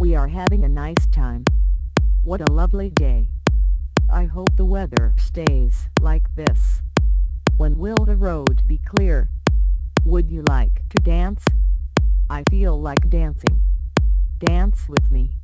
We are having a nice time. What a lovely day. I hope the weather stays like this. When will the road be clear? Would you like to dance? I feel like dancing. Dance with me.